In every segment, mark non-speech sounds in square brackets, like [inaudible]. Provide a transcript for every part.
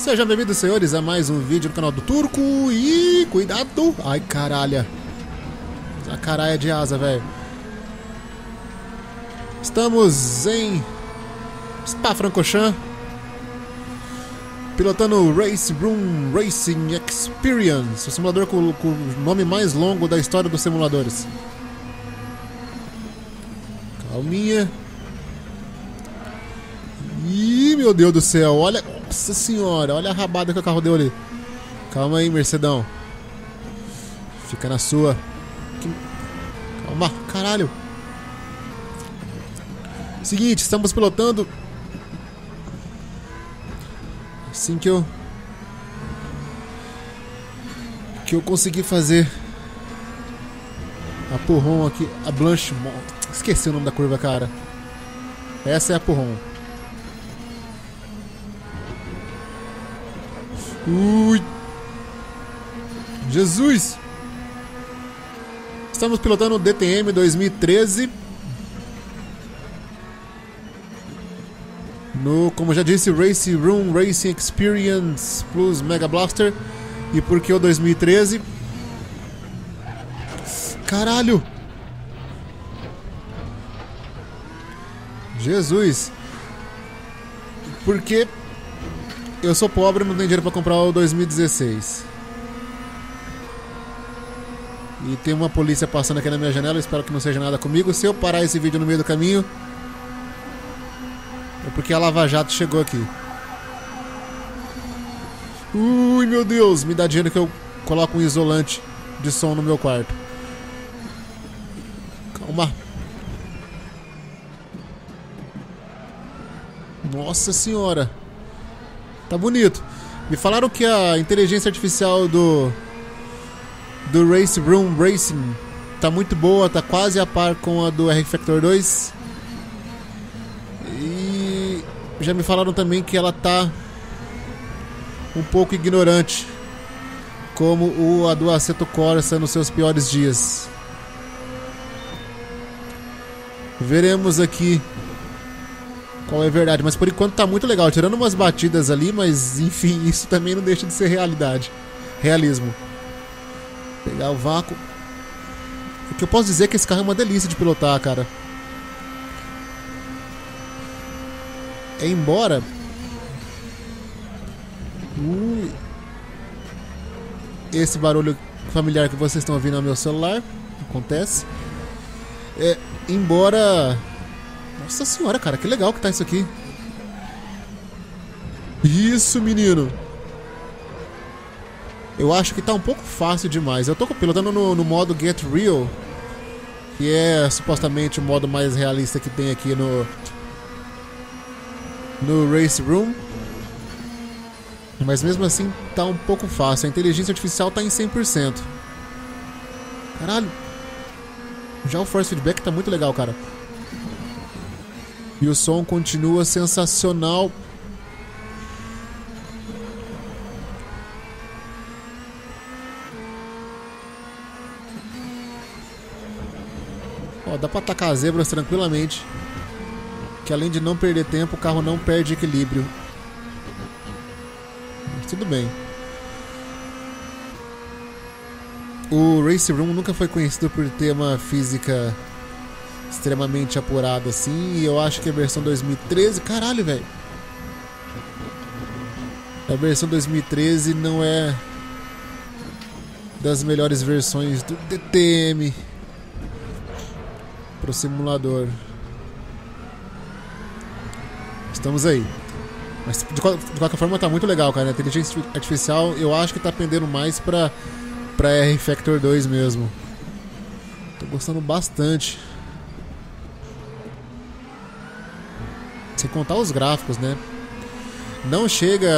Sejam bem-vindos, senhores, a mais um vídeo no canal do Turco e cuidado! Ai, caralho! A caralha de asa, velho. Estamos em Spa-Francorchamps pilotando o Race Room Racing Experience, o simulador com, com o nome mais longo da história dos simuladores. Calminha. Ih, meu Deus do céu, olha. Nossa senhora, olha a rabada que o carro deu ali. Calma aí, Mercedão. Fica na sua. Calma, caralho. Seguinte, estamos pilotando. Assim que eu. Que eu consegui fazer. A Porron aqui. A Blanchemont. Esqueci o nome da curva, cara. Essa é a Porron. Ui! Jesus! Estamos pilotando o DTM 2013. No, como já disse, Race Room Racing Experience Plus Mega Blaster. E por que o 2013? Caralho! Jesus! Porque eu sou pobre e não tenho dinheiro para comprar o 2016. E tem uma polícia passando aqui na minha janela, espero que não seja nada comigo. Se eu parar esse vídeo no meio do caminho, é porque a Lava Jato chegou aqui. Ui, meu Deus, me dá dinheiro que eu coloco um isolante de som no meu quarto. Calma. Nossa senhora. Tá bonito. Me falaram que a inteligência artificial do do Race Room Racing tá muito boa, tá quase a par com a do R Factor 2. E já me falaram também que ela tá um pouco ignorante, como o a do Aceto Corsa nos seus piores dias. Veremos aqui qual é verdade. Mas por enquanto tá muito legal, tirando umas batidas ali, mas enfim, [laughs] isso também não deixa de ser realidade. Realismo. Pegar o vácuo. O que eu posso dizer é que esse carro é uma delícia de pilotar, cara. É embora. Esse barulho familiar que vocês estão ouvindo no meu celular. Acontece. É, embora nossa senhora, cara, que legal que tá isso aqui. Isso, menino. Eu acho que tá um pouco fácil demais. Eu tô pilotando no, no modo Get Real, que é supostamente o modo mais realista que tem aqui no no Race Room. Mas mesmo assim tá um pouco fácil. A inteligência artificial tá em 100%. Caralho. Já o Force Feedback tá muito legal, cara. E o som continua sensacional. Ó, dá pra atacar as zebras tranquilamente. Que além de não perder tempo, o carro não perde equilíbrio. Mas tudo bem. O Race Room nunca foi conhecido por ter uma física extremamente apurado assim. E eu acho que a versão 2013. Caralho, velho. A versão 2013 não é das melhores versões do DTM pro simulador. Estamos aí. Mas de, qualquer forma tá muito legal, cara. A inteligência artificial eu acho que tá pendendo mais pra, pra R Factor 2 mesmo. Tô gostando bastante. Sem contar os gráficos, né? Não chega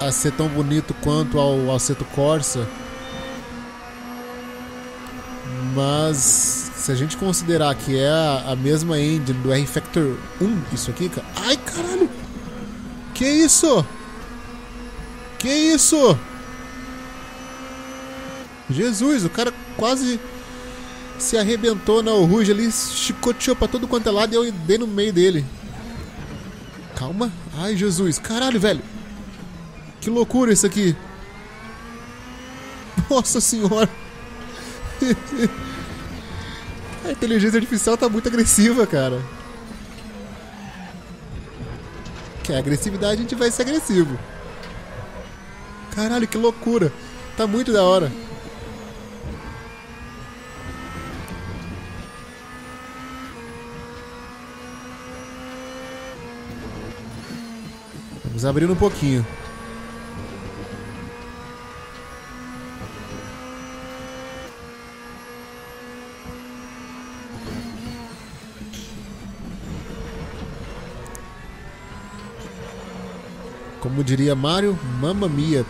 a ser tão bonito quanto ao Aceto Corsa. Mas se a gente considerar que é a, mesma engine do R Factor 1, isso aqui, cara. Ai, caralho! Que isso? Que isso? Jesus, o cara quase se arrebentou na Rouge ali, chicoteou pra todo quanto é lado e eu dei no meio dele. Calma. Ai, Jesus. Caralho, velho. Que loucura isso aqui. Nossa senhora. [laughs] A inteligência artificial tá muito agressiva, cara. Que agressividade a gente vai ser agressivo. Caralho, que loucura. Tá muito da hora. Vamos abrir um pouquinho. Como diria Mario, mamma mia.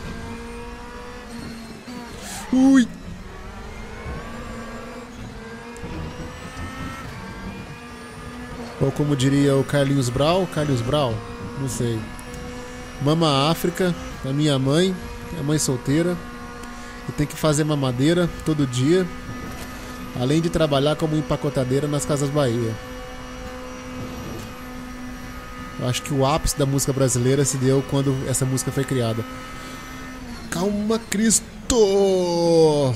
Ui! Ou como diria o Carlinhos Brau, Carlinhos Brau, não sei. Mama África, a minha mãe, é mãe solteira, e tem que fazer mamadeira todo dia, além de trabalhar como empacotadeira nas Casas Bahia. Eu acho que o ápice da música brasileira se deu quando essa música foi criada. Calma, Cristo!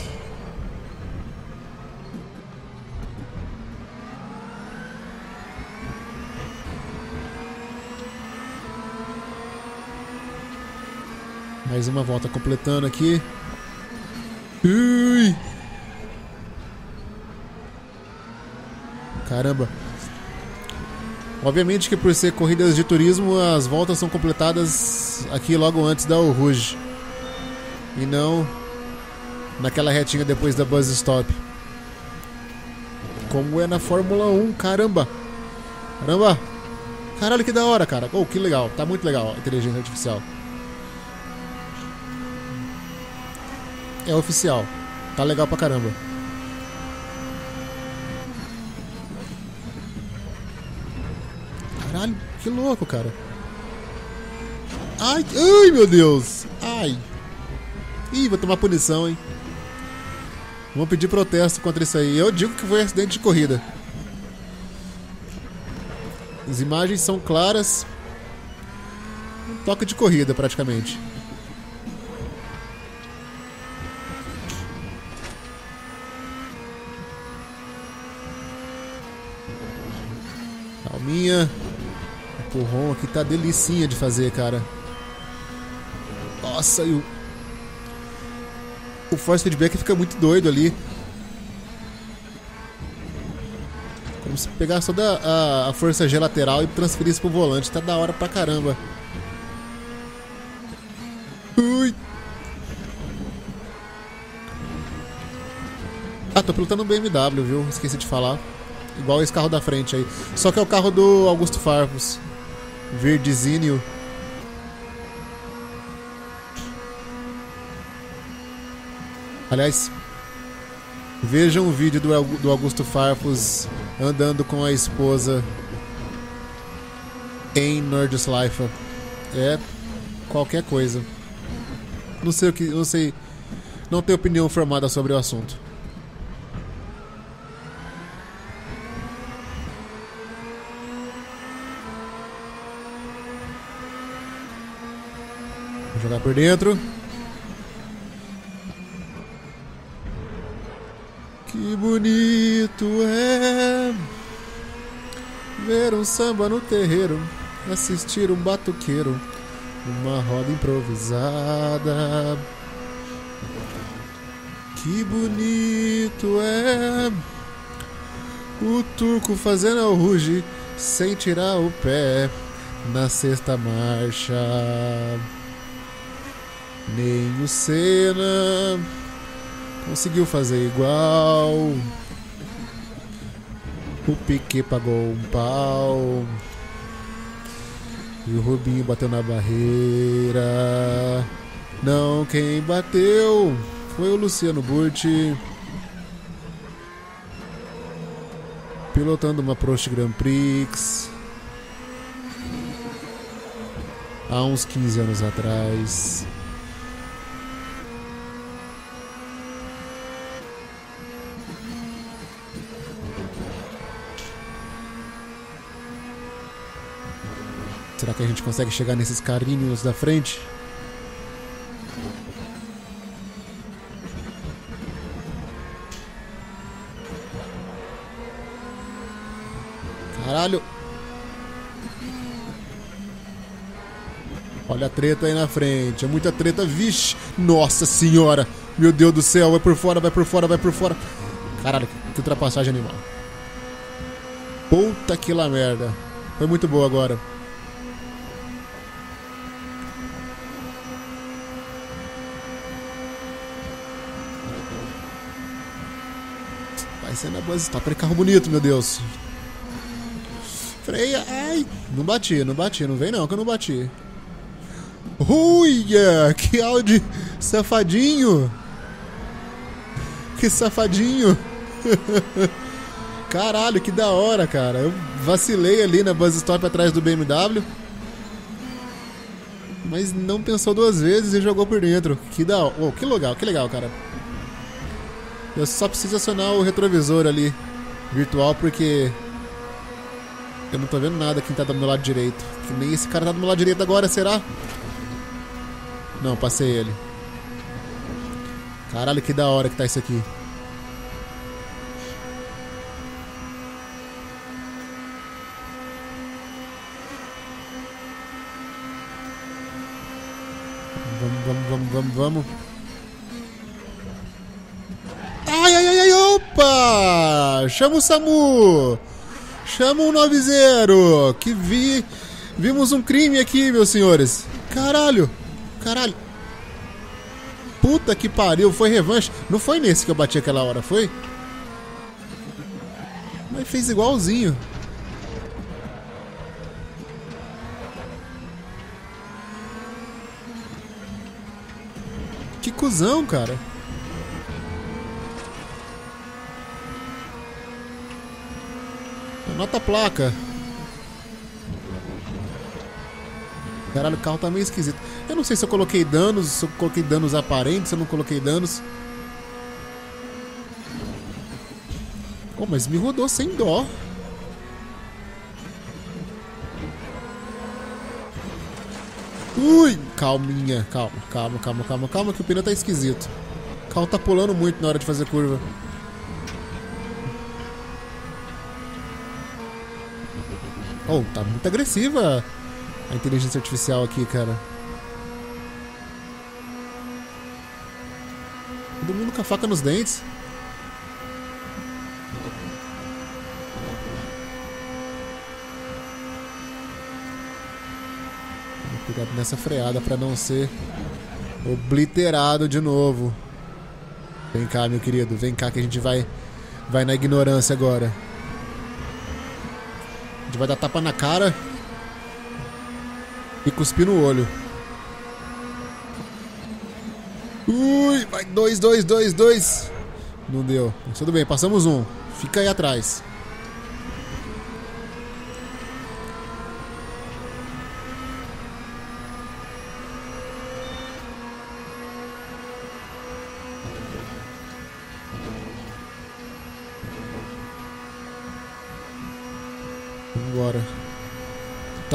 Mais uma volta completando aqui. Ui! Caramba! Obviamente que por ser corridas de turismo, as voltas são completadas aqui logo antes da Rouge. E não naquela retinha depois da Buzz Stop. Como é na Fórmula 1, caramba! Caramba! Caralho, que da hora, cara! Oh, que legal, tá muito legal a inteligência artificial. É oficial, tá legal pra caramba. Caralho, que louco, cara. Ai, ai, meu Deus. Ai. Ih, vou tomar punição, hein. Vou pedir protesto contra isso aí. Eu digo que foi acidente de corrida. As imagens são claras. Um toque de corrida, praticamente. Calminha. O ron aqui tá delicinha de fazer, cara. Nossa, e o... O force feedback fica muito doido ali. Como se pegasse toda a, a força G lateral e transferisse pro volante. Tá da hora pra caramba. Ui. Ah, tô pilotando um BMW, viu? Esqueci de falar. Igual esse carro da frente aí. Só que é o carro do Augusto Farfus verdezinho. Aliás, vejam o vídeo do Augusto Farfus andando com a esposa em Nordschleife. É qualquer coisa. Não sei o que, não sei, não tenho opinião formada sobre o assunto. Jogar por dentro. Que bonito é ver um samba no terreiro, assistir um batuqueiro, uma roda improvisada. Que bonito é o turco fazendo o ruge sem tirar o pé na sexta marcha. Nem o Senna conseguiu fazer igual. O Piquet pagou um pau. E o Rubinho bateu na barreira. Não, quem bateu foi o Luciano Burti. Pilotando uma Prost Grand Prix. Há uns 15 anos atrás. Será que a gente consegue chegar nesses carinhos da frente? Caralho! Olha a treta aí na frente, é muita treta, vixe! Nossa senhora! Meu Deus do céu, vai por fora, vai por fora, vai por fora! Caralho, que ultrapassagem animal! Puta que lá merda! Foi muito boa agora. Vai ser na base. Tá para carro bonito, meu Deus. Freia. Ai. Não bati, não bati. Não vem não que eu não bati. Uia! Que áudio safadinho! Que safadinho! [laughs] Caralho, que da hora, cara. Eu vacilei ali na bus stop atrás do BMW. Mas não pensou duas vezes e jogou por dentro. Que da oh, que legal, que legal, cara. Eu só preciso acionar o retrovisor ali virtual porque eu não tô vendo nada quem tá do meu lado direito. Que nem esse cara tá do meu lado direito agora, será? Não, passei ele. Caralho, que da hora que tá isso aqui. Vamos, vamos, vamos, vamos, vamos. Opa! Chama o SAMU! Chama o 90! Que vi... Vimos um crime aqui, meus senhores. Caralho! Caralho. Puta que pariu, foi revanche. Não foi nesse que eu bati aquela hora, foi? Mas fez igualzinho. Que cuzão, cara. Anota a placa. Caralho, o carro tá meio esquisito. Eu não sei se eu coloquei danos, se eu coloquei danos aparentes, se eu não coloquei danos. Oh, mas me rodou sem dó. Ui! Calminha, calma, calma, calma, calma, calma, que o pneu tá esquisito. O carro tá pulando muito na hora de fazer curva. Oh, tá muito agressiva a inteligência artificial aqui, cara. Todo mundo com a faca nos dentes. Cuidado nessa freada para não ser obliterado de novo. Vem cá, meu querido. Vem cá que a gente vai, vai na ignorância agora. Gente vai dar tapa na cara e cuspir no olho. Ui, vai dois, dois, dois, dois. Não deu. Tudo bem, passamos um. Fica aí atrás.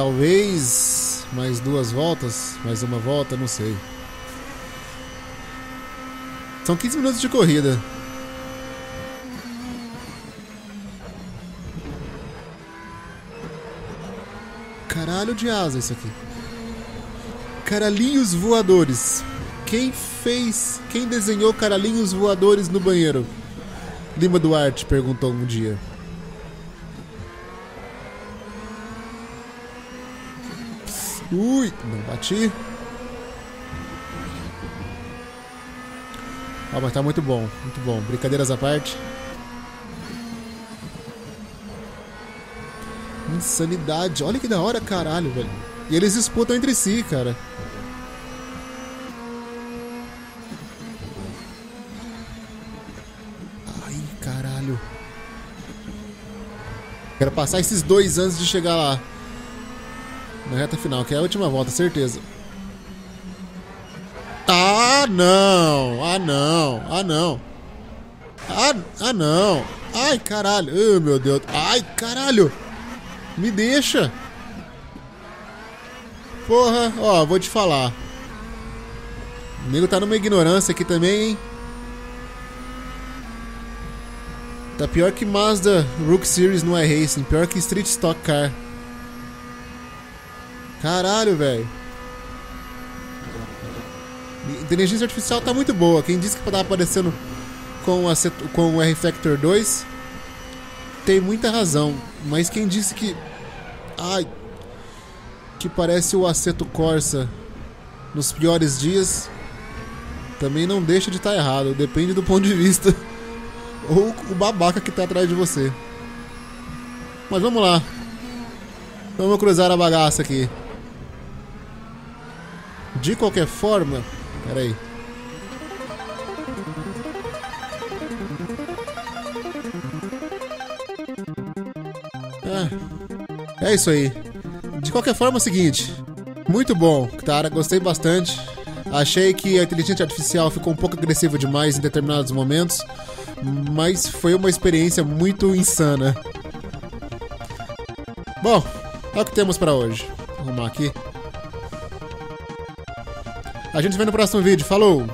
Talvez mais duas voltas, mais uma volta, não sei. São 15 minutos de corrida. Caralho de asa isso aqui. Caralhinhos voadores. Quem fez, quem desenhou caralhinhos voadores no banheiro? Lima Duarte perguntou um dia. Ui, não bati. Ah, mas tá muito bom, muito bom. Brincadeiras à parte. Insanidade. Olha que da hora, caralho, velho. E eles disputam entre si, cara. Ai, caralho. Quero passar esses dois antes de chegar lá. Na reta final, que é a última volta, certeza. Ah, não! Ah, não! Ah, não! Ah, ah não! Ai, caralho! Oh, meu Deus! Ai, caralho! Me deixa! Porra, ó, vou te falar. O nego tá numa ignorância aqui também, hein? Tá pior que Mazda Rook Series no iRacing, pior que Street Stock Car. Caralho, velho. Inteligência artificial tá muito boa. Quem disse que tá aparecendo com, a, com o R-Factor 2 tem muita razão. Mas quem disse que. Ai. Que parece o Aceto Corsa nos piores dias também não deixa de estar tá errado. Depende do ponto de vista. [laughs] Ou o babaca que tá atrás de você. Mas vamos lá. Vamos cruzar a bagaça aqui. De qualquer forma. Pera aí. Ah, é isso aí. De qualquer forma é o seguinte. Muito bom, cara. Gostei bastante. Achei que a inteligência artificial ficou um pouco agressiva demais em determinados momentos, mas foi uma experiência muito insana. Bom, é o que temos para hoje. Vou arrumar aqui. A gente vê no próximo vídeo. Falou!